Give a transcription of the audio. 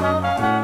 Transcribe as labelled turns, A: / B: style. A: Música